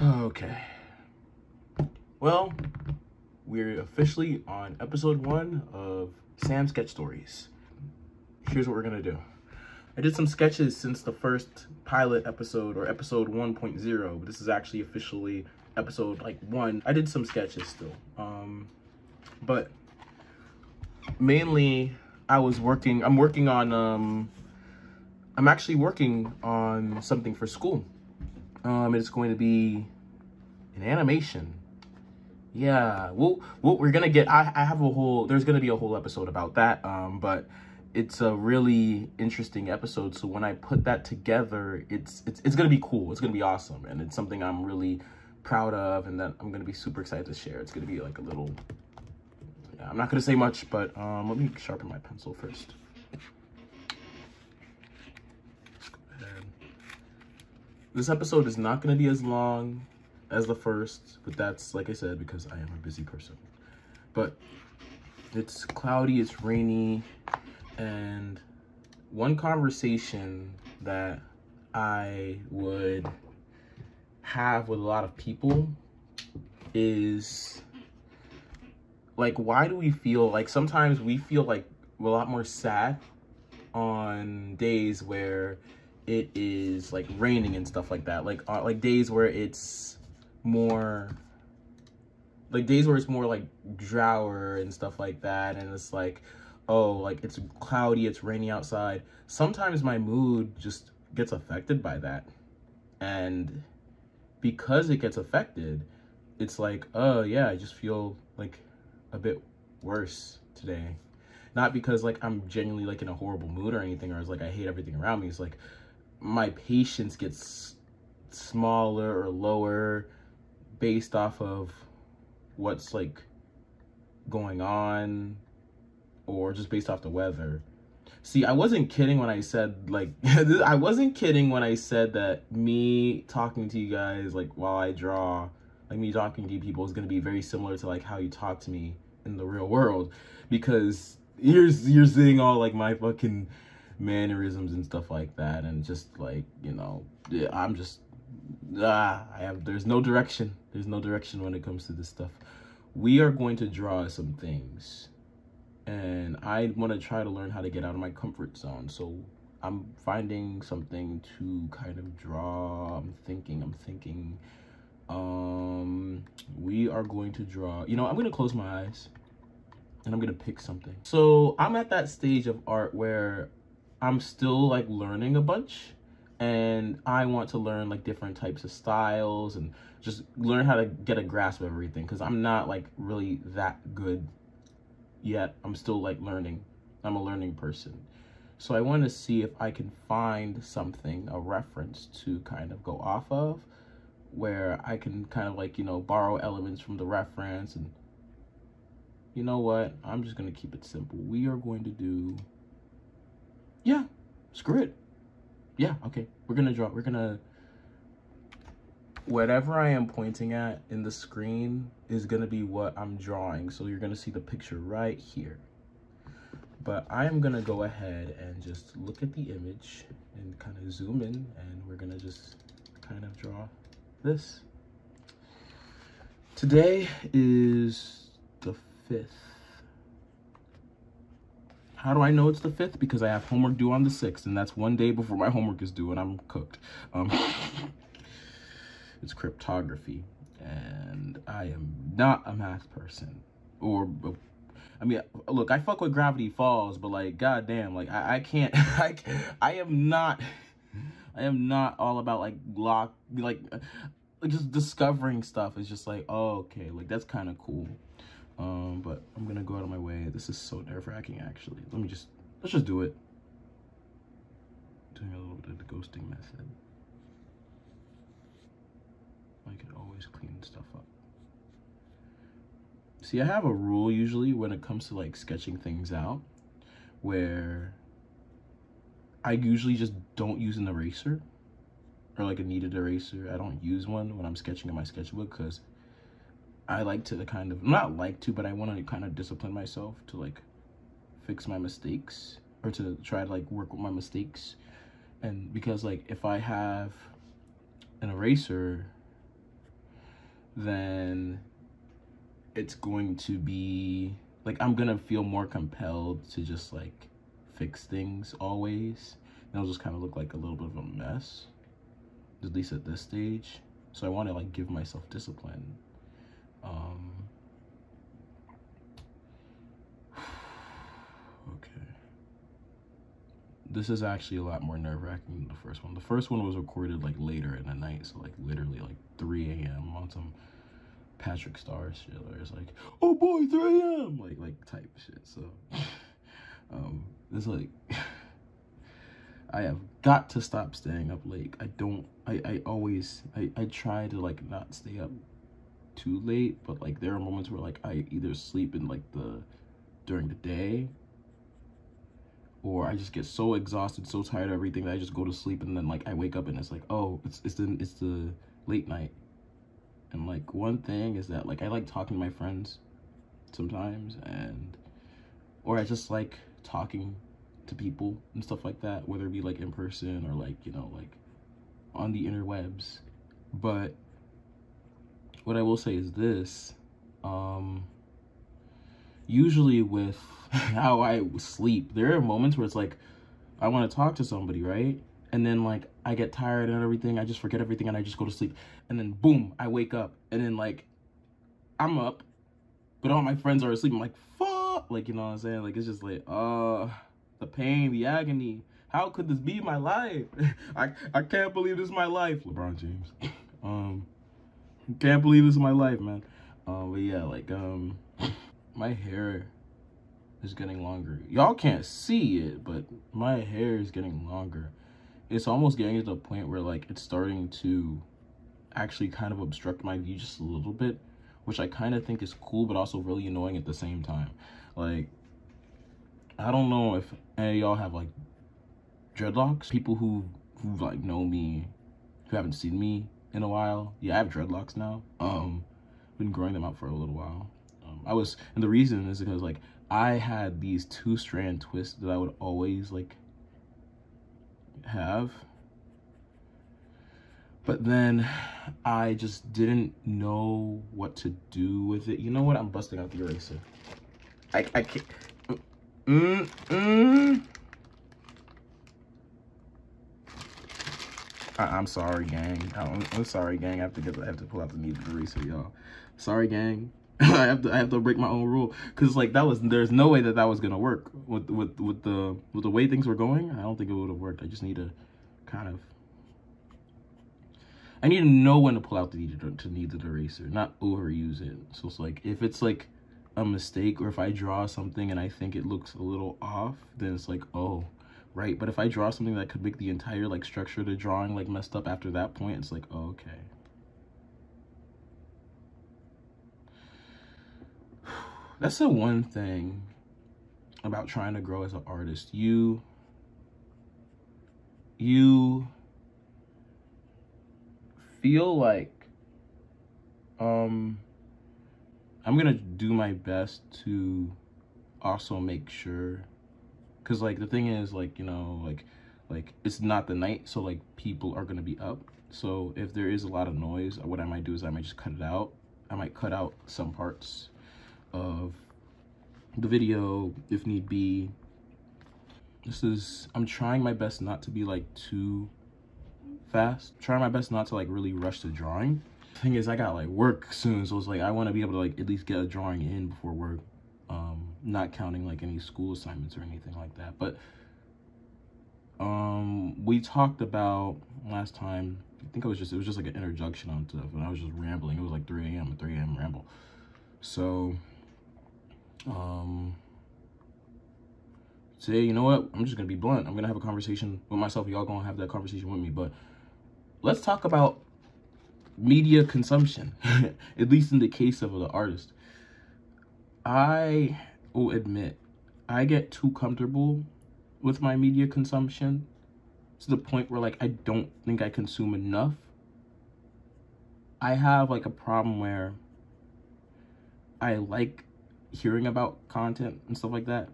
Okay. Well, we're officially on episode one of Sam Sketch Stories. Here's what we're gonna do. I did some sketches since the first pilot episode or episode 1.0. But this is actually officially episode like one. I did some sketches still. Um, but mainly I was working, I'm working on, um, I'm actually working on something for school. Um, it's going to be an animation. Yeah, well, well, we're gonna get. I, I have a whole. There's gonna be a whole episode about that. Um, but it's a really interesting episode. So when I put that together, it's it's it's gonna be cool. It's gonna be awesome, and it's something I'm really proud of, and that I'm gonna be super excited to share. It's gonna be like a little. Yeah, I'm not gonna say much, but um, let me sharpen my pencil first. This episode is not going to be as long as the first, but that's, like I said, because I am a busy person. But it's cloudy, it's rainy, and one conversation that I would have with a lot of people is like, why do we feel like sometimes we feel like a lot more sad on days where it is like raining and stuff like that. Like uh, like days where it's more like days where it's more like drower and stuff like that and it's like oh like it's cloudy it's rainy outside. Sometimes my mood just gets affected by that. And because it gets affected it's like oh yeah i just feel like a bit worse today. Not because like i'm genuinely like in a horrible mood or anything or it's like i hate everything around me. It's like my patience gets smaller or lower based off of what's like going on or just based off the weather. See, I wasn't kidding when I said like I wasn't kidding when I said that me talking to you guys like while I draw, like me talking to you people is going to be very similar to like how you talk to me in the real world because you're you're seeing all like my fucking mannerisms and stuff like that and just like you know i'm just ah i have there's no direction. There's no direction when it comes to this stuff. We are going to draw some things and i want to try to learn how to get out of my comfort zone. So i'm finding something to kind of draw i'm thinking i'm thinking um we are going to draw you know i'm going to close my eyes and i'm going to pick something. So i'm at that stage of art where I'm still like learning a bunch and I want to learn like different types of styles and just learn how to get a grasp of everything because I'm not like really that good yet. I'm still like learning. I'm a learning person. So I want to see if I can find something, a reference to kind of go off of where I can kind of like, you know, borrow elements from the reference and you know what? I'm just going to keep it simple. We are going to do yeah, screw it. Yeah, okay. We're gonna draw, we're gonna, whatever I am pointing at in the screen is gonna be what I'm drawing. So you're gonna see the picture right here. But I am gonna go ahead and just look at the image and kind of zoom in and we're gonna just kind of draw this. Today is the 5th how do I know it's the 5th? Because I have homework due on the 6th, and that's one day before my homework is due, and I'm cooked. Um, it's cryptography, and I am not a math person. Or, I mean, look, I fuck with Gravity Falls, but, like, goddamn, like, I, I can't, I, I am not, I am not all about, like, lock, like, just discovering stuff is just like, oh, okay, like, that's kind of cool. Um, but I'm gonna go out of my way. This is so nerve-wracking, actually. Let me just, let's just do it. Doing a little bit of the ghosting method. I can always clean stuff up. See, I have a rule usually when it comes to like sketching things out where I usually just don't use an eraser or like a kneaded eraser. I don't use one when I'm sketching in my sketchbook because I like to kind of, not like to, but I want to kind of discipline myself to like fix my mistakes or to try to like work with my mistakes. And because like if I have an eraser, then it's going to be like I'm gonna feel more compelled to just like fix things always. And it'll just kind of look like a little bit of a mess, at least at this stage. So I want to like give myself discipline. Um, okay. This is actually a lot more nerve wracking than the first one. The first one was recorded like later in the night, so like literally like 3 a.m. on some Patrick Star shit where it's like, oh boy, 3 a.m. like like type shit. So um it's like I have got to stop staying up late. I don't I, I always I, I try to like not stay up too late, but like there are moments where like I either sleep in like the during the day or I just get so exhausted, so tired of everything that I just go to sleep and then like I wake up and it's like, oh, it's it's the it's the late night and like one thing is that like I like talking to my friends sometimes and or I just like talking to people and stuff like that, whether it be like in person or like, you know, like on the interwebs. But what I will say is this, um usually with how I sleep, there are moments where it's like I want to talk to somebody, right? and then like I get tired and everything. I just forget everything and I just go to sleep. And then boom, I wake up and then like I'm up, but all my friends are asleep. I'm like, fuck, like you know what I'm saying? Like it's just like, uh, the pain, the agony. How could this be my life? I I can't believe this is my life, LeBron James. um, can't believe this is my life, man. Um, but yeah, like um, my hair is getting longer. Y'all can't see it, but my hair is getting longer it's almost getting to the point where like it's starting to actually kind of obstruct my view just a little bit, which I kind of think is cool, but also really annoying at the same time. Like, I don't know if any y'all have like dreadlocks. People who who like know me, who haven't seen me in a while. Yeah, I have dreadlocks now. Um, been growing them out for a little while. Um, I was, and the reason is because like I had these two strand twists that I would always like have. But then I just didn't know what to do with it. You know what? I'm busting out the eraser. I, I can't. Mm, mm. I, am sorry, gang. I'm, I'm, sorry, gang. I have to get. I have to pull out the kneaded eraser, y'all. Sorry, gang. I have to I have to break my own rule because like that was there's no way that that was gonna work with with with the with the way things were going. I don't think it would have worked. I just need to kind of I need to know when to pull out the needed to need the eraser, not overuse it. So it's like if it's like a mistake or if I draw something and I think it looks a little off, then it's like oh right. But if I draw something that could make the entire like structure of the drawing like messed up after that point, it's like okay. that's the one thing about trying to grow as an artist. You, you feel like, um, I'm gonna do my best to also make sure, cause like the thing is like, you know, like, like it's not the night. So like people are gonna be up. So if there is a lot of noise, what I might do is I might just cut it out. I might cut out some parts of the video if need be. This is, I'm trying my best not to be like too fast. Trying my best not to like really rush the drawing. Thing is, I got like work soon, so it's like I want to be able to like at least get a drawing in before work. Not counting like any school assignments or anything like that. But um, we talked about last time. I think it was just it was just like an introduction on stuff, and I was just rambling. It was like 3 a.m. 3 a.m. ramble. So um, today, you know what? I'm just gonna be blunt. I'm gonna have a conversation with myself. Y'all gonna have that conversation with me. But let's talk about media consumption, at least in the case of the artist. I will admit, I get too comfortable with my media consumption to the point where like I don't think I consume enough. I have like a problem where I like hearing about content and stuff like that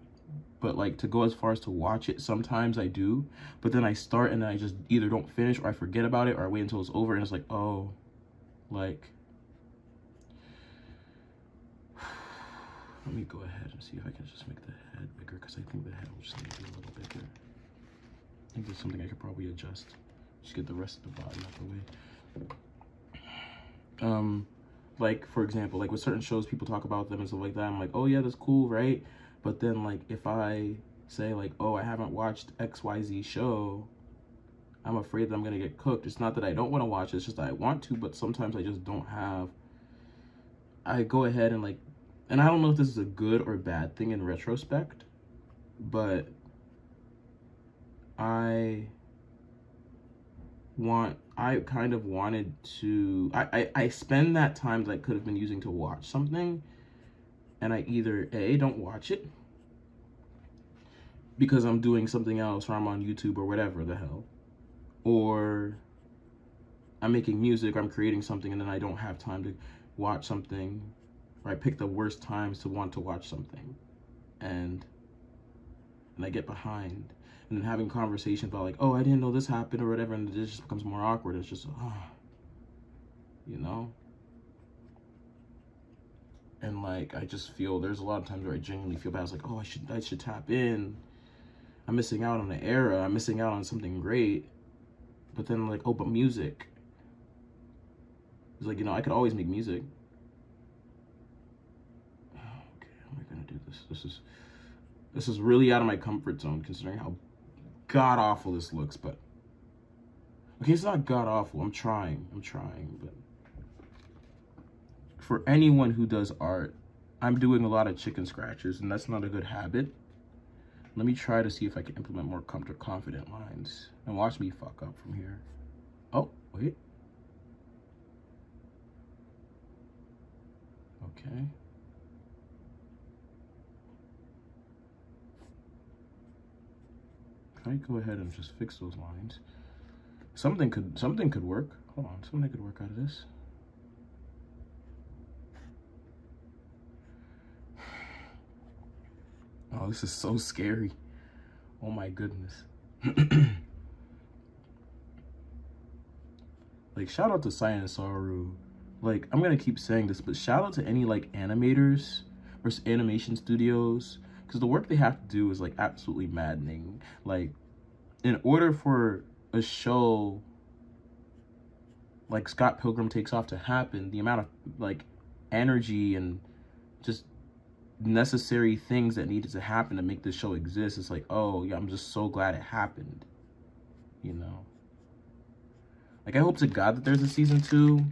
but like to go as far as to watch it sometimes i do but then i start and i just either don't finish or i forget about it or i wait until it's over and it's like oh like Let me go ahead and see if I can just make the head bigger because I think the head will just need to be a little bigger. I think there's something I could probably adjust. Just get the rest of the body out the way. Um, like for example, like with certain shows, people talk about them and stuff like that. I'm like, oh yeah, that's cool, right? But then like if I say like, oh, I haven't watched XYZ show, I'm afraid that I'm gonna get cooked. It's not that I don't want to watch it, it's just I want to, but sometimes I just don't have I go ahead and like and I don't know if this is a good or bad thing in retrospect, but I want I kind of wanted to I, I, I spend that time that I could have been using to watch something and I either A don't watch it because I'm doing something else or I'm on YouTube or whatever the hell. Or I'm making music, I'm creating something and then I don't have time to watch something or I pick the worst times to want to watch something. And and I get behind. And then having conversations about like, oh, I didn't know this happened or whatever, and it just becomes more awkward. It's just, oh, you know? And like, I just feel, there's a lot of times where I genuinely feel bad. It's like, oh, I should, I should tap in. I'm missing out on an era. I'm missing out on something great. But then like, oh, but music. It's like, you know, I could always make music. Okay, how am I gonna do this? This is this is really out of my comfort zone considering how god awful this looks, but okay, it's not god awful. I'm trying. I'm trying, but for anyone who does art, I'm doing a lot of chicken scratches, and that's not a good habit. Let me try to see if I can implement more comfort confident lines. And watch me fuck up from here. Oh, wait. Okay. I go ahead and just fix those lines? Something could something could work. Hold on, something could work out of this. Oh, this is so scary. Oh my goodness. like shout out to Science Saru. Like I'm gonna keep saying this, but shout out to any like animators or animation studios because the work they have to do is like absolutely maddening. Like, in order for a show like Scott Pilgrim Takes Off to happen, the amount of like energy and just necessary things that needed to happen to make this show exist, it's like, oh yeah, I'm just so glad it happened. You know? Like I hope to God that there's a season two.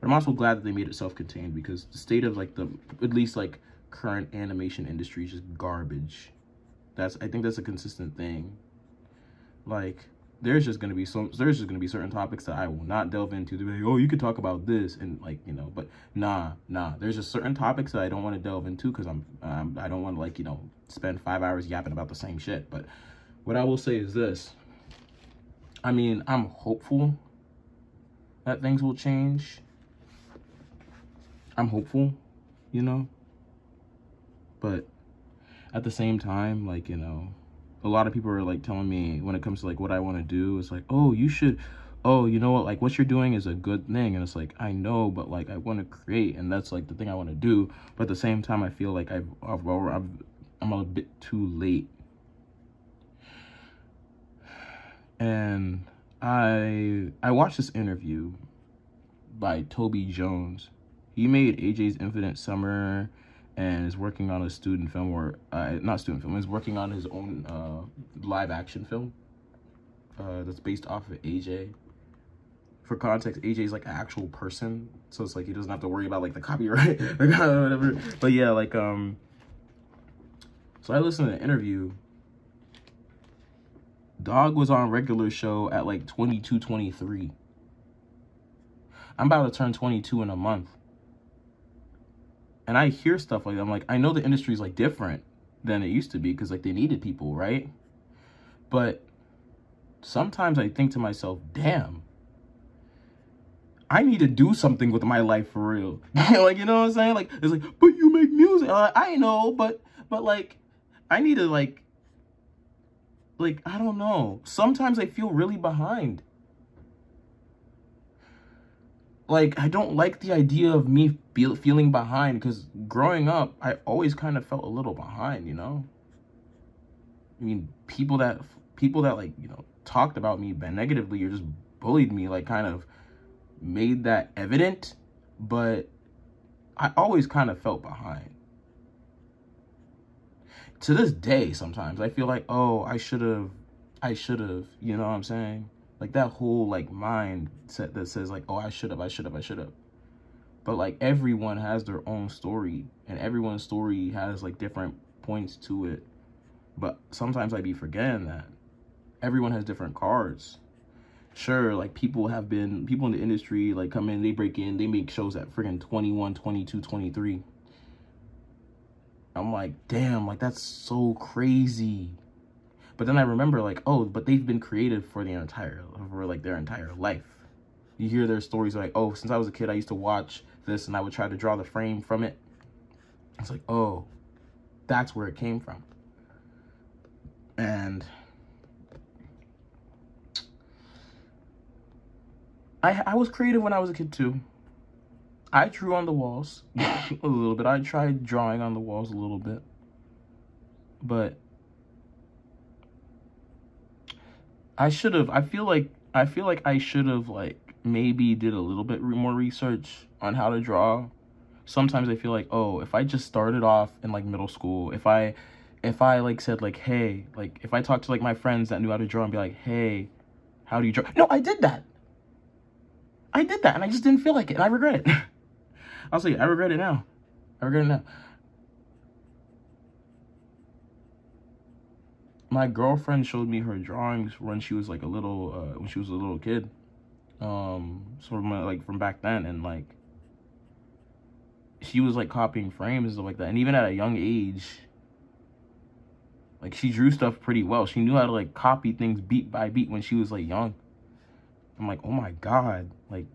But I'm also glad that they made it self-contained because the state of like the at least like current animation industry is just garbage. That's I think that's a consistent thing. Like there's just gonna be some there's just gonna be certain topics that I will not delve into. They're like, oh, you could talk about this and like you know, but nah, nah. There's just certain topics that I don't want to delve into because I'm um, I don't want to like you know spend five hours yapping about the same shit. But what I will say is this. I mean, I'm hopeful that things will change. I'm hopeful, you know. But at the same time, like, you know, a lot of people are like telling me when it comes to like what I want to do, it's like, oh, you should, oh, you know what, like what you're doing is a good thing. And it's like, I know, but like I want to create and that's like the thing I want to do. But at the same time, I feel like I've, I've, I've I'm a bit too late. And I I watched this interview by Toby Jones. He made AJ's Infinite Summer and is working on a student film or uh, not student film is working on his own uh, live action film uh, that's based off of AJ. For context, AJ is like an actual person, so it's like he doesn't have to worry about like the copyright or whatever. But yeah, like um, so I listened to the interview. Dog was on regular show at like 22, 23. I'm about to turn 22 in a month and I hear stuff like that. I'm like, I know the industry is like different than it used to be because like they needed people, right? But sometimes I think to myself, damn, I need to do something with my life for real. like, you know what I'm saying? Like, it's like, but you make music. Like, I know, but, but like, I need to like, like, I don't know. Sometimes I feel really behind. Like I don't like the idea of me feel, feeling behind because growing up, I always kind of felt a little behind, you know. I mean, people that people that like you know talked about me negatively or just bullied me, like kind of made that evident, but I always kind of felt behind. To this day, sometimes I feel like, oh, I should have, I should have, you know what I'm saying? Like that whole like mindset that says like, oh, I should have, I should have, I should have. But like everyone has their own story and everyone's story has like different points to it. But sometimes I be forgetting that everyone has different cards. Sure, like people have been, people in the industry like come in, they break in, they make shows at freaking 21, 22, 23. I'm like, damn, like that's so crazy. But then I remember like, oh, but they've been creative for the entire, for like their entire life. You hear their stories like, oh, since I was a kid, I used to watch this and I would try to draw the frame from it. It's like, oh, that's where it came from. And I, I was creative when I was a kid too. I drew on the walls a little bit. I tried drawing on the walls a little bit. But I should have I feel like I feel like I should have like maybe did a little bit more research on how to draw. Sometimes I feel like, oh, if I just started off in like middle school, if I if I like said like, hey, like if I talked to like my friends that knew how to draw and be like, hey, how do you draw? No, I did that. I did that and I just didn't feel like it and I regret it. I'll say I regret it now. I regret it now. My girlfriend showed me her drawings when she was like a little, uh, when she was a little kid. Um, sort of like from back then and like, she was like copying frames and stuff like that. And even at a young age, like she drew stuff pretty well. She knew how to like copy things beat by beat when she was like young. I'm like, oh my God, like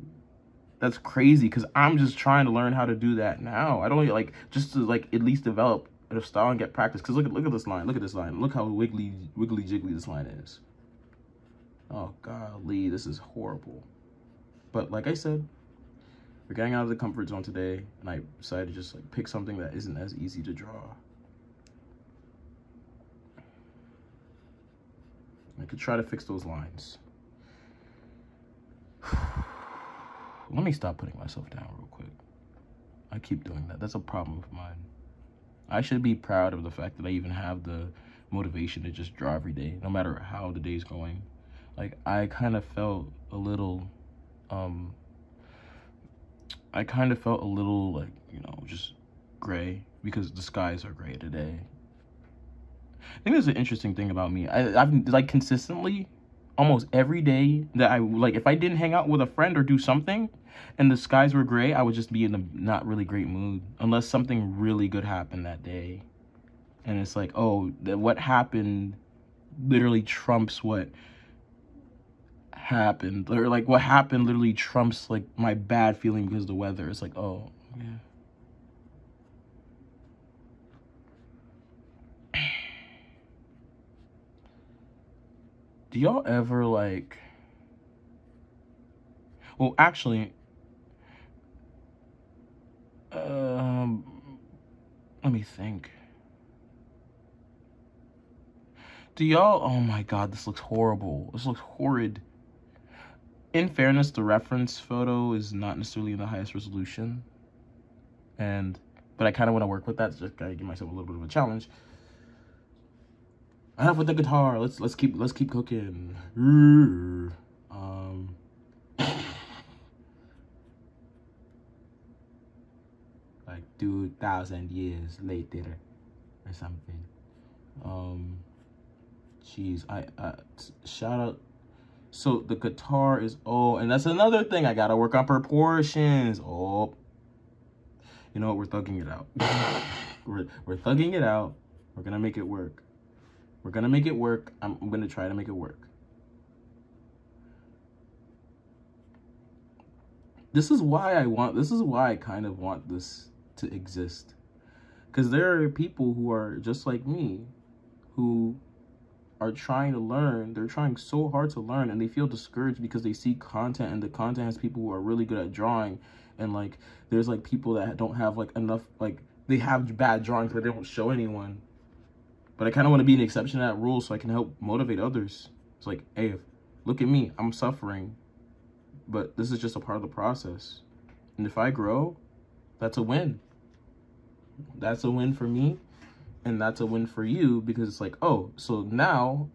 that's crazy because I'm just trying to learn how to do that now. I don't like just to like at least develop a style and get practice. Cause look at look at this line. Look at this line. Look how wiggly wiggly jiggly this line is. Oh golly, this is horrible. But like I said, we're getting out of the comfort zone today, and I decided to just like pick something that isn't as easy to draw. I could try to fix those lines. Let me stop putting myself down real quick. I keep doing that. That's a problem of mine. I should be proud of the fact that I even have the motivation to just draw every day, no matter how the day's going. Like, I kind of felt a little, um, I kind of felt a little, like, you know, just gray because the skies are gray today. I think there's an interesting thing about me. I, I've, like, consistently almost every day that I like if I didn't hang out with a friend or do something and the skies were gray, I would just be in a not really great mood unless something really good happened that day. And it's like, oh, the, what happened literally trumps what happened or like what happened literally trumps like my bad feeling because of the weather. It's like, oh, yeah. Do y'all ever like well actually um let me think. Do y'all oh my god this looks horrible. This looks horrid. In fairness the reference photo is not necessarily in the highest resolution. And but i kind of want to work with that just gotta give myself a little bit of a challenge enough with the guitar. Let's let's keep let's keep cooking. Um, like two thousand years later, or something. Um, jeez, I uh, shout out. So the guitar is oh, and that's another thing. I gotta work on proportions. Oh, you know what? We're thugging it out. we're we're thugging it out. We're gonna make it work. We're going to make it work. I'm, I'm going to try to make it work. This is why I want, this is why I kind of want this to exist. Because there are people who are just like me, who are trying to learn. They're trying so hard to learn and they feel discouraged because they see content and the content has people who are really good at drawing and like there's like people that don't have like enough like they have bad drawings but they don't show anyone. But I kind of want to be an exception to that rule so I can help motivate others. It's like, hey, look at me. I'm suffering. But this is just a part of the process. And if I grow, that's a win. That's a win for me and that's a win for you because it's like oh so now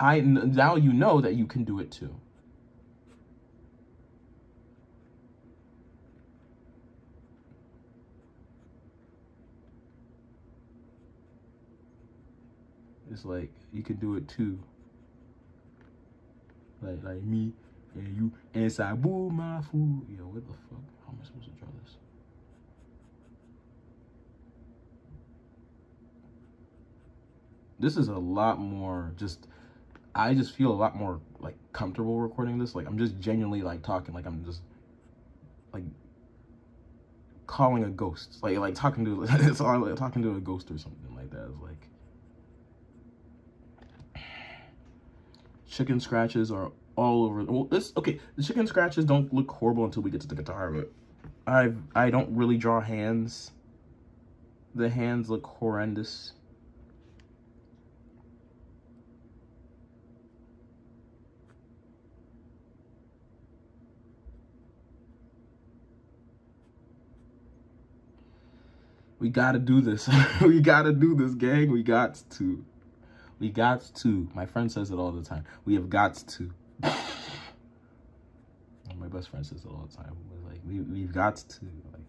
i now you know that you can do it too it's like you can do it too like like me and you and boo my food yo what the fuck how am i supposed to draw this this is a lot more just I just feel a lot more like comfortable recording this. Like I'm just genuinely like talking like I'm just like calling a ghost. Like like talking to it's like talking to a ghost or something like that. It's like chicken scratches are all over. Well, this okay. The chicken scratches don't look horrible until we get to the guitar, but I I don't really draw hands. The hands look horrendous. We gotta do this. we gotta do this, gang. We got to. We got to. My friend says it all the time. We have got to. My best friend says it all the time. We're like, we, we've got to. Like,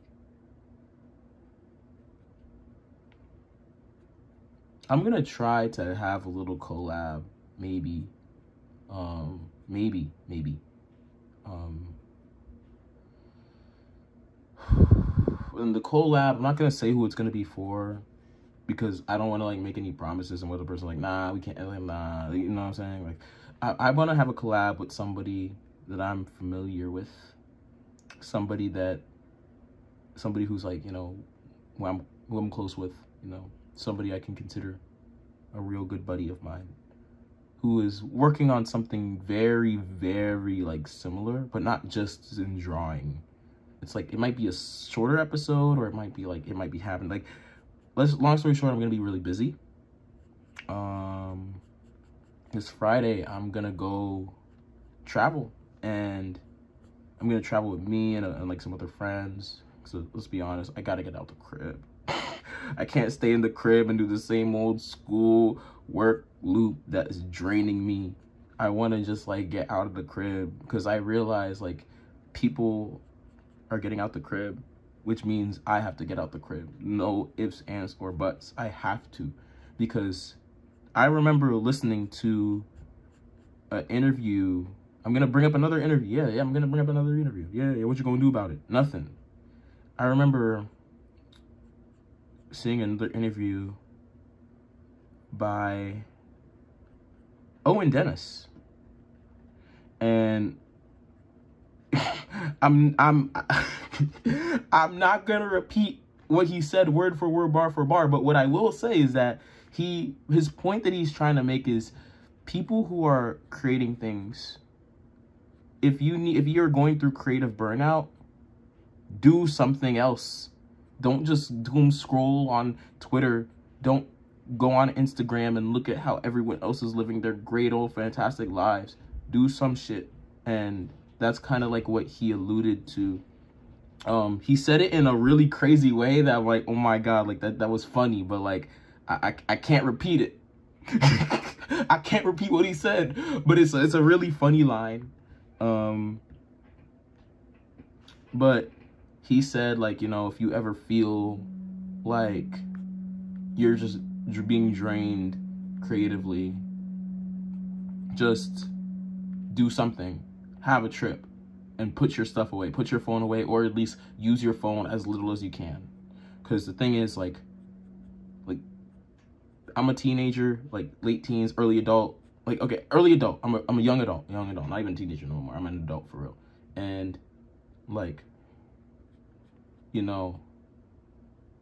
I'm gonna try to have a little collab, maybe. Um, maybe, maybe. Um, in the collab, I'm not gonna say who it's gonna be for because I don't want to like make any promises and whether the person like nah we can't like, nah you know what I'm saying? Like I, I want to have a collab with somebody that I'm familiar with. Somebody that somebody who's like you know who I'm who I'm close with you know. Somebody I can consider a real good buddy of mine who is working on something very very like similar but not just in drawing. It's like it might be a shorter episode or it might be like it might be happening like let's long story short i'm gonna be really busy. Um this friday i'm gonna go travel and i'm gonna travel with me and, uh, and like some other friends. So let's be honest i gotta get out the crib. I can't stay in the crib and do the same old school work loop that is draining me. I want to just like get out of the crib because i realize like people are getting out the crib, which means I have to get out the crib. No ifs, ands, or buts. I have to because I remember listening to an interview. I'm going to bring up another interview. Yeah, yeah, I'm going to bring up another interview. Yeah, yeah, what you going to do about it? Nothing. I remember seeing another interview by Owen Dennis. And I'm I'm I'm not gonna repeat what he said word for word, bar for bar. But what I will say is that he his point that he's trying to make is people who are creating things. If you need if you're going through creative burnout, do something else. Don't just doom scroll on Twitter. Don't go on Instagram and look at how everyone else is living their great old fantastic lives. Do some shit and that's kind of like what he alluded to. Um he said it in a really crazy way that I'm like oh my god like that that was funny but like i i, I can't repeat it. I can't repeat what he said but it's a, it's a really funny line. Um but he said like you know if you ever feel like you're just being drained creatively just do something have a trip and put your stuff away. Put your phone away or at least use your phone as little as you can. Because the thing is, like, like, I'm a teenager, like, late teens, early adult. Like, okay, early adult. I'm a, I'm a young adult, young adult. Not even teenager no more. I'm an adult for real. And, like, you know,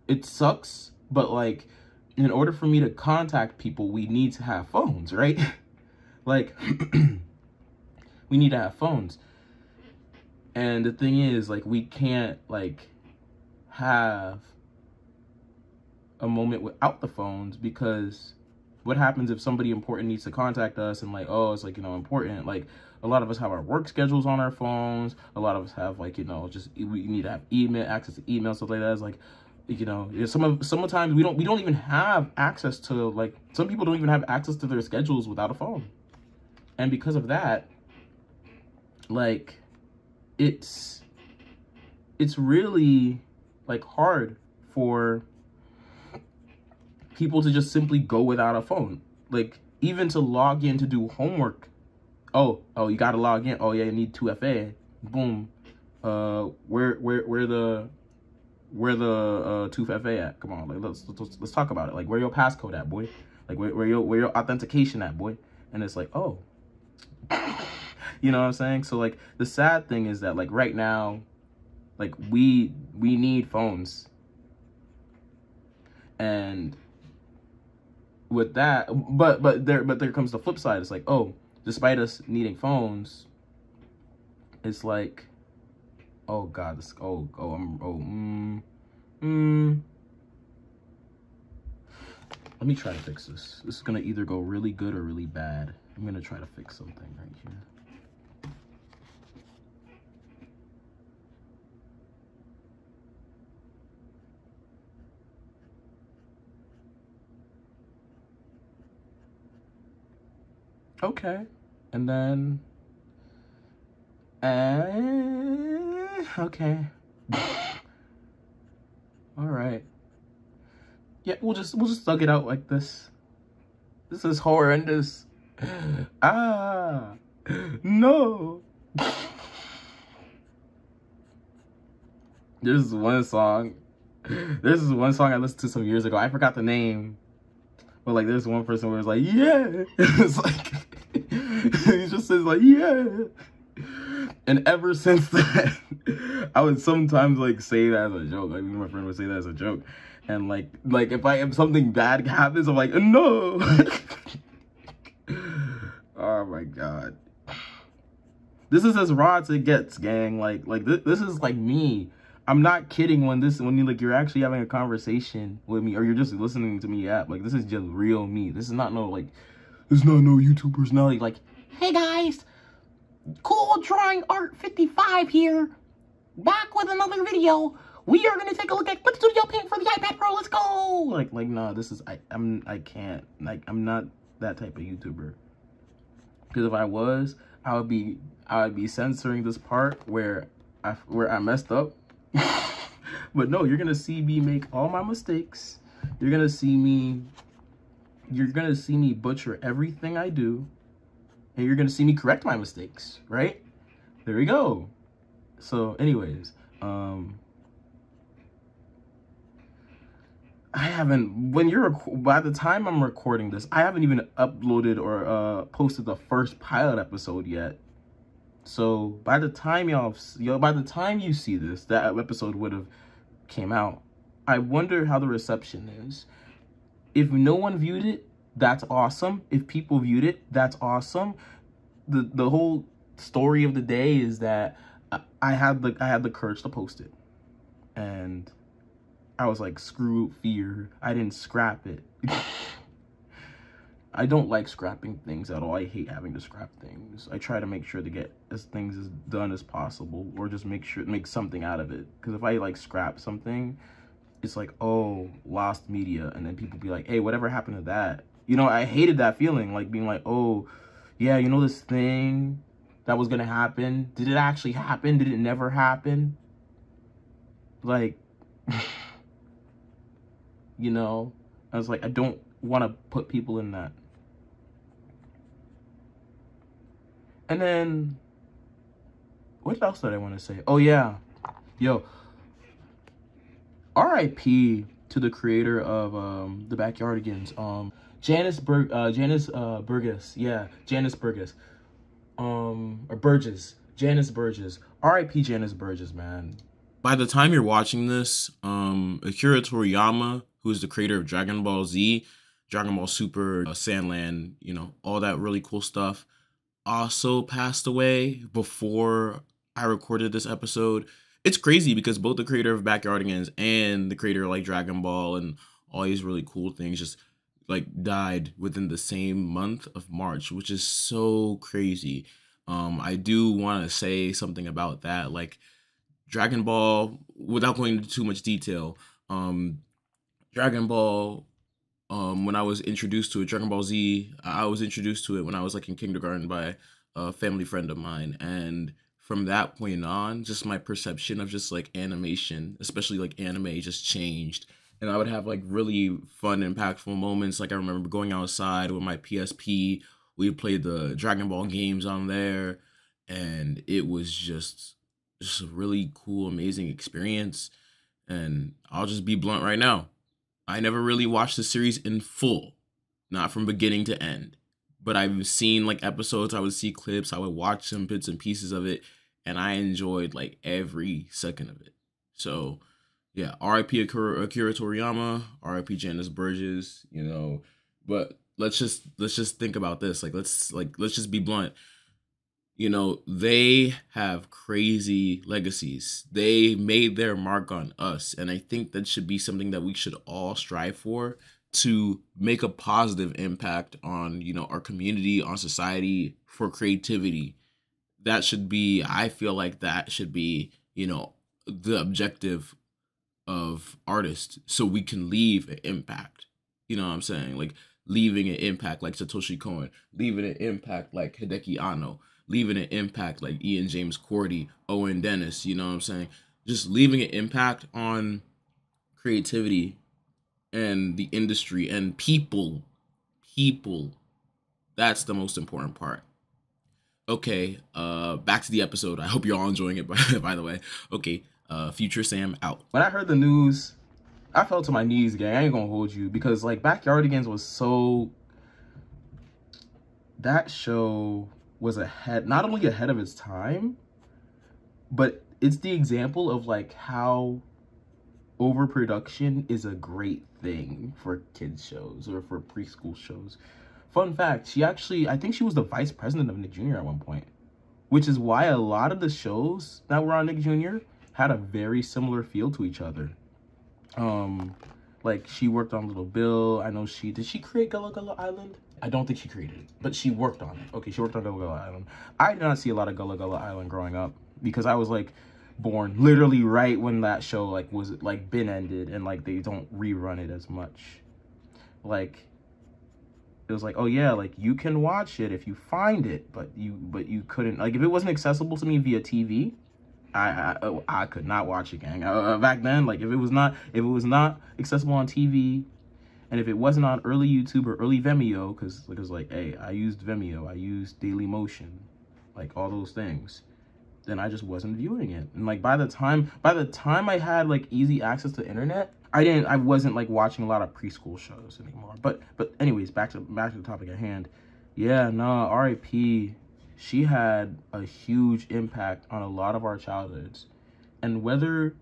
it sucks, but, like, in order for me to contact people, we need to have phones, right? like, we need to have phones. And the thing is, like, we can't, like, have a moment without the phones because what happens if somebody important needs to contact us and like oh it's like you know important? Like a lot of us have our work schedules on our phones. A lot of us have like you know just we need to have email access to email stuff like that. Like you know some of sometimes we don't we don't even have access to like some people don't even have access to their schedules without a phone. And because of that like it's it's really like hard for people to just simply go without a phone. Like even to log in to do homework. Oh, oh, you gotta log in. Oh yeah, you need 2FA. Boom. Uh, where, where, where the, where the uh 2FA at? Come on, like let's, let's let's talk about it. Like where your passcode at, boy? Like where, where your where your authentication at, boy? And it's like, oh, you know what I'm saying? So like the sad thing is that like right now, like we we need phones, and with that, but but there but there comes the flip side. It's like, oh, despite us needing phones, it's like, oh god, this oh oh I'm oh mm, mm. Let me try to fix this. This is gonna either go really good or really bad. I'm gonna try to fix something right here. Okay. And then uh, okay. All right. Yeah, we'll just we'll just thug it out like this. This is horrendous. Ah. No. There's one song. There's this one song I listened to some years ago. I forgot the name. But like there's one person where it's like, yeah. it's like says like, yeah. And ever since then, I would sometimes like say that as a joke. Like my friend would say that as a joke. And like like if I if something bad happens, I'm like, no. oh my god. This is as raw as it gets, gang. Like like this this is like me. I'm not kidding when this when you like you're actually having a conversation with me or you're just listening to me at like this is just real me. This is not no like this is not no YouTube personality like hey guys. Cool drawing art 55 here. Back with another video. We are gonna take a look at Clip Studio Paint for the iPad Pro. Let's go. Like like no this is I I'm I can't like I'm not that type of YouTuber. Because if I was I would be I would be censoring this part where I where I messed up. But no, you're gonna see me make all my mistakes. You're gonna see me, you're gonna see me butcher everything I do. And you're gonna see me correct my mistakes, right? There we go. So anyways, um, I haven't, when you're, by the time I'm recording this, I haven't even uploaded or uh, posted the first pilot episode yet. So by the time y'all, yo, by the time you see this, that episode would have came out. I wonder how the reception is. If no one viewed it, that's awesome. If people viewed it, that's awesome. The the whole story of the day is that I had the I had the courage to post it. And I was like, screw fear. I didn't scrap it. I don't like scrapping things at all. I hate having to scrap things. I try to make sure to get as things as done as possible or just make sure make something out of it. Because if I like scrap something, it's like, oh, lost media. And then people be like, hey, whatever happened to that? You know, I hated that feeling, like being like, oh, yeah, you know this thing that was going to happen? Did it actually happen? Did it never happen? Like, you know, I was like, I don't want to put people in that And then, what else did I want to say? Oh, yeah. Yo, R.I.P. to the creator of um, the Backyardigans. Um, Janice Berg, uh, Janice uh, Burgess. Yeah, Janice Burgess. Um, or Burgess. Janice Burgess. R.I.P. Janice Burgess, man. by the time you're watching this, um, Akira Toriyama, who is the creator of Dragon Ball Z, Dragon Ball Super, uh, Sand Land, you know, all that really cool stuff, also passed away before I recorded this episode. It's crazy because both the creator of Backyardigans and the creator of like Dragon Ball and all these really cool things just like died within the same month of March, which is so crazy. Um, I do want to say something about that. Like Dragon Ball, without going into too much detail, um, Dragon Ball, um, when I was introduced to it, Dragon Ball Z, I was introduced to it when I was like in kindergarten by a family friend of mine. And from that point on, just my perception of just like animation, especially like anime, just changed. And I would have like really fun, impactful moments. Like I remember going outside with my PSP we played the Dragon Ball games on there, and it was just just a really cool, amazing experience. And I'll just be blunt right now. I never really watched the series in full, not from beginning to end. But I've seen like episodes, I would see clips, I would watch some bits and pieces of it, and I enjoyed like every second of it. So yeah, RIP Akira, Akira Toriyama, RIP Janice Burgess, you know, but let's just let's just think about this like let's like let's just be blunt. You know they have crazy legacies. They made their mark on us and i think that should be something that we should all strive for to make a positive impact on you know our community on society for creativity. That should be i feel like that should be you know the objective of artists so we can leave an impact. You know what i'm saying? Like leaving an impact like Satoshi Kon, leaving an impact like Hideaki Anno, leaving an impact like Ian Jones-Quartey, Owen Dennis, you know what I'm saying? Just leaving an impact on creativity and the industry and people. People. That's the most important part. Okay, uh back to the episode. I hope you're all enjoying it by, by the way. Okay, uh Future Sam out. When I heard the news I fell to my knees, gang. I ain't gonna hold you because like Backyardigans was so. That show was ahead, not only ahead of its time, but it's the example of like how overproduction is a great thing for kids shows or for preschool shows. Fun fact, she actually, I think she was the vice president of Nick Jr. at one point, which is why a lot of the shows that were on Nick Jr. had a very similar feel to each other. Um, like she worked on Little Bill. I know she did. She create Gullah Gullah Island. I don't think she created it, but she worked on it. Okay, she worked on Gullah Gullah Island. I did not see a lot of Gullah Gullah Island growing up because I was like born literally right when that show like was like been ended and like they don't rerun it as much. Like it was like, oh yeah, like you can watch it if you find it, but you but you couldn't like if it wasn't accessible to me via TV, I, I, oh, I could not watch it, gang. Uh, uh, back then, like if it was not if it was not accessible on TV, and if it wasn't on early YouTube or early Vimeo, because because like, hey, I used Vimeo, I used Dailymotion, like all those things, then I just wasn't viewing it. And like by the time by the time I had like easy access to internet, I didn't I wasn't like watching a lot of preschool shows anymore. But but anyways, back to back to the topic at hand. Yeah, no, R.I.P she had a huge impact on a lot of our childhoods. And whether,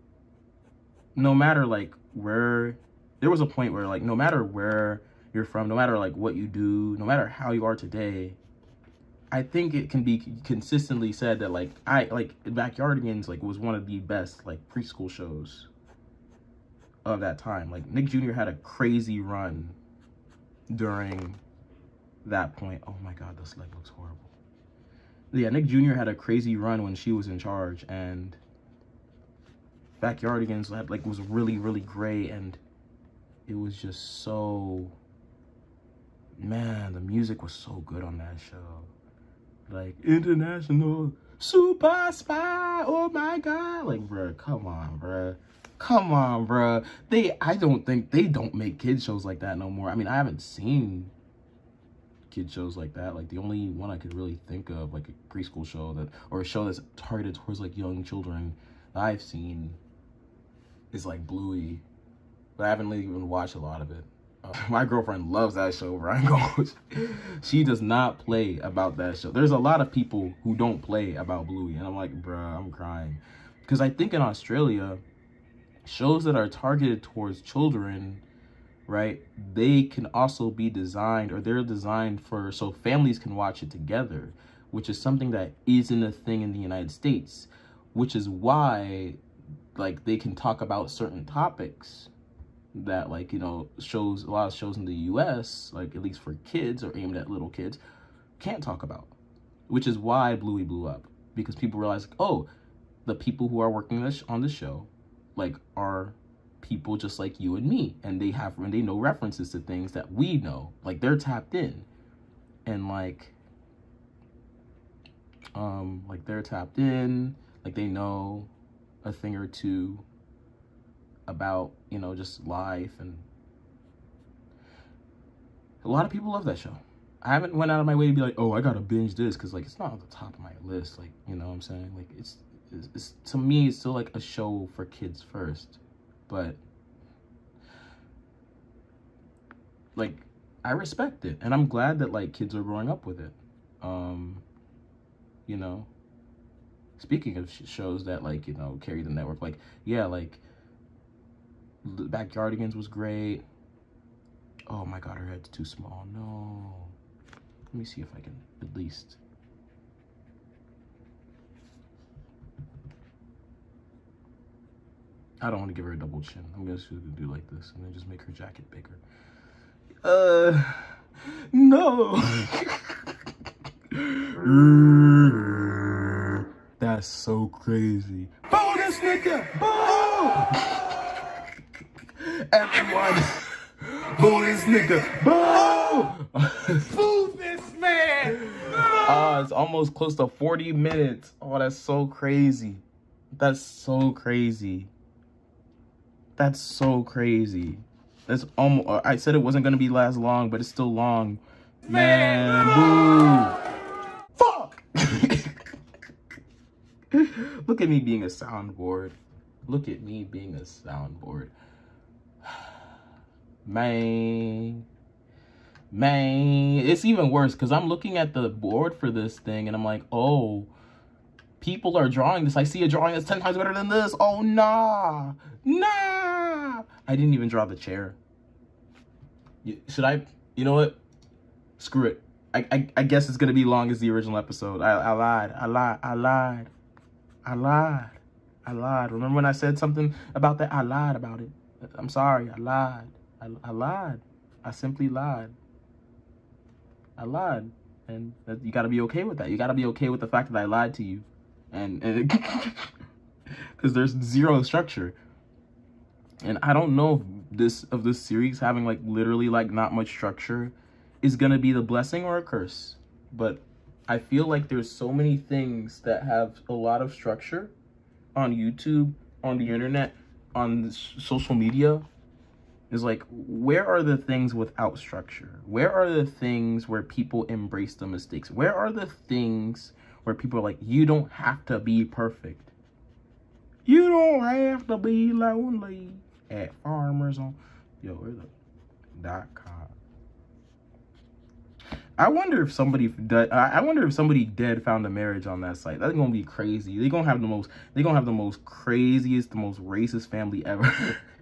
no matter like where, there was a point where like no matter where you're from, no matter like what you do, no matter how you are today, I think it can be consistently said that like I like Backyardigans like was one of the best like preschool shows of that time. Like Nick Jr. had a crazy run during that point. Oh my god, this leg looks horrible yeah, Nick Jr. had a crazy run when she was in charge, and Backyardigans had, like was really really great, and it was just so man, the music was so good on that show. Like international super spy, oh my god, like bro, come on, bro. Come on, bro. They, I don't think they don't make kids shows like that no more. I mean, I haven't seen kid shows like that. Like the only one I could really think of, like a preschool show that, or a show that's targeted towards like young children that I've seen is like Bluey. But I haven't even watched a lot of it. My girlfriend loves that show, Ryan Goes. she does not play about that show. There's a lot of people who don't play about Bluey. And I'm like, bruh, I'm crying. because I think in Australia, shows that are targeted towards children, right? They can also be designed or they're designed for so families can watch it together, which is something that isn't a thing in the United States, which is why like they can talk about certain topics that like you know shows a lot of shows in the US like at least for kids or aimed at little kids can't talk about which is why Bluey blew up because people realize oh the people who are working this on the show like are people just like you and me and they have and they know references to things that we know like they're tapped in and like um like they're tapped in like they know a thing or two about you know just life and a lot of people love that show. I haven't went out of my way to be like oh i gotta binge this because like it's not on the top of my list like you know what i'm saying? Like it's, it's, it's to me it's still like a show for kids first but like i respect it and i'm glad that like kids are growing up with it. Um you know speaking of shows that like you know carry the network like yeah like the backyardigans was great oh my god her head's too small no let me see if i can at least I don't want to give her a double chin. I'm gonna do like this and then just make her jacket bigger. Uh, no. That's so crazy. This nigga! Boo! Everyone, boo this nigga! Boo! boo this man! Ah, uh, it's almost close to 40 minutes. Oh, that's so crazy. That's so crazy. That's so crazy. That's almost. I said it wasn't gonna be last long, but it's still long. Man, man boo! Look at me being a soundboard. Look at me being a soundboard. Man. Man. It's even worse because I'm looking at the board for this thing and I'm like, oh, people are drawing this. I see a drawing that's 10 times better than this. Oh, nah. Nah. I didn't even draw the chair. Should I? You know what? Screw it. I, I, I guess it's going to be long as the original episode. I, I lied. I lied. I lied. I lied. I lied. Remember when I said something about that? I lied about it. I'm sorry. I lied. I, I lied. I simply lied. I lied. And you got to be okay with that. You got to be okay with the fact that I lied to you. And because there's zero structure. And I don't know this of this series having like literally like not much structure is to be the blessing or a curse. But I feel like there's so many things that have a lot of structure on YouTube, on the internet, on social media. Is like, where are the things without structure? Where are the things where people embrace the mistakes? Where are the things where people are like, you don't have to be perfect. You don't have to be lonely at farmers on yo, where the dot com. I wonder if somebody I wonder if somebody dead found a marriage on that site. That's gonna be crazy. They gonna have the most. They gonna have the most craziest, the most racist family ever.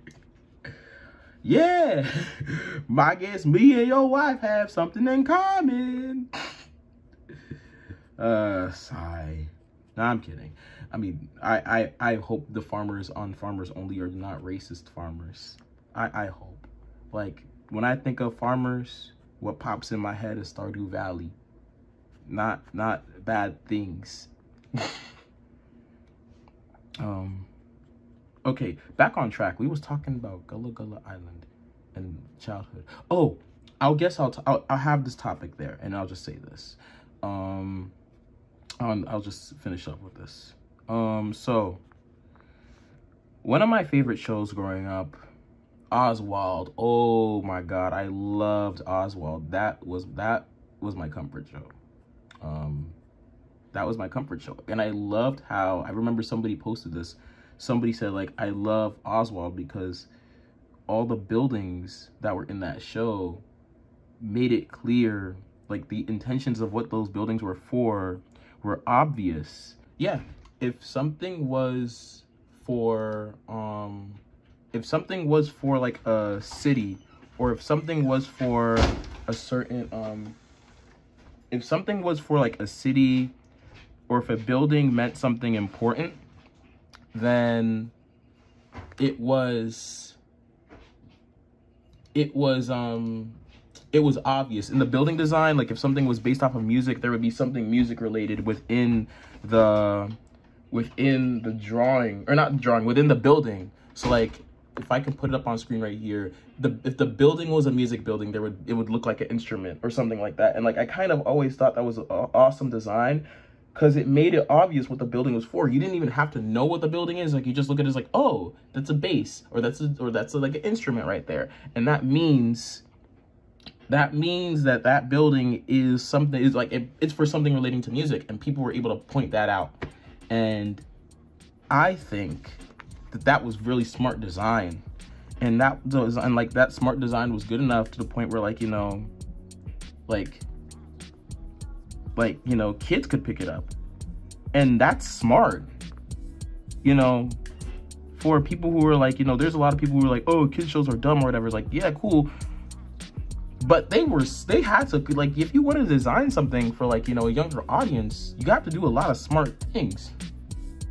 yeah, I guess me and your wife have something in common. uh, sigh. No, I'm kidding. I mean, I, I, I hope the farmers on Farmers Only are not racist farmers. I, I hope. Like, when I think of farmers, what pops in my head is Stardew Valley. Not not bad things. um okay, back on track. We was talking about Gullah Gullah Island and childhood. Oh, I'll guess I'll, t- I'll I'll have this topic there, and I'll just say this. Um, I'll, I'll just finish up with this. Um, so one of my favorite shows growing up Oswald. Oh my god, I loved Oswald. That was that was my comfort show. Um that was my comfort show. And I loved how I remember somebody posted this. Somebody said like I love Oswald because all the buildings that were in that show made it clear like the intentions of what those buildings were for were obvious. Yeah, if something was for um if something was for like a city or if something was for a certain um if something was for like a city or if a building meant something important then it was it was um it was obvious. In the building design like if something was based off of music there would be something music related within the within the drawing or not drawing within the building. So like if i can put it up on screen right here the if the building was a music building there would it would look like an instrument or something like that. And like i kind of always thought that was an awesome design because it made it obvious what the building was for. You didn't even have to know what the building is. Like you just look at it as like, oh, that's a bass, or that's a, or that's a, like an instrument right there, and that means that means that that building is something is like it, it's for something relating to music, and people were able to point that out, and I think that that was really smart design, and that design like that smart design was good enough to the point where like you know, like like you know kids could pick it up. And that's smart you know for people who are like you know there's a lot of people who are like oh kids shows are dumb or whatever. It's like yeah cool. But they were they had to like if you want to design something for like you know a younger audience you have to do a lot of smart things.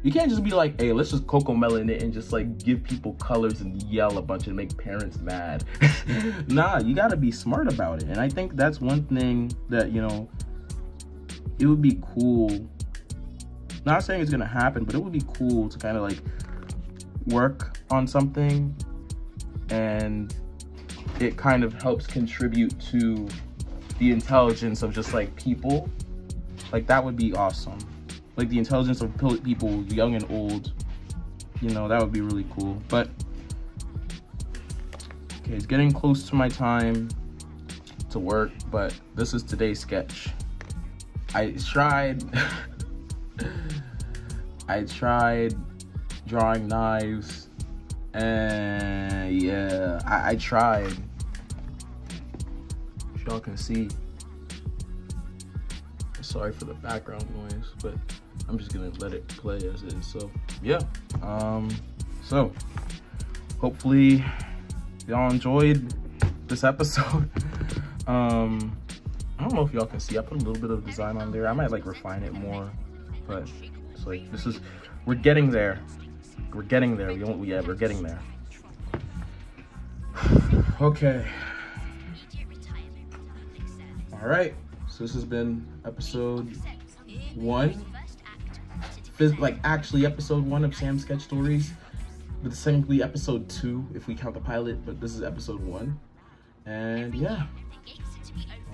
You can't just be like hey let's just Cocomelon it and just like give people colors and yell a bunch and make parents mad. Nah you got to be smart about it. And i think that's one thing that you know it would be cool. Not saying it's gonna happen, but it would be cool to kind of like work on something and it kind of helps contribute to the intelligence of just like people. Like that would be awesome. Like the intelligence of people, young and old. You know, that would be really cool. But okay, it's getting close to my time to work, but this is today's sketch. I tried I tried drawing knives and yeah I, I tried. Y'all can see sorry for the background noise but I'm just gonna let it play as is. So yeah um so hopefully y'all enjoyed this episode. Um I don't know if y'all can see. I put a little bit of design on there. I might like refine it more, but it's like this is we're getting there. We're getting there. We don't. Yeah, we're getting there. okay. All right. So this has been episode one. Like actually episode one of Sam Sketch Stories. But technically episode two if we count the pilot. But this is episode one. And yeah.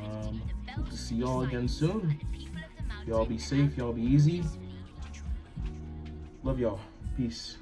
Um, hope to see y'all again soon. Y'all be safe. Y'all be easy. Love y'all. Peace.